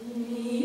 Me.